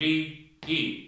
D E.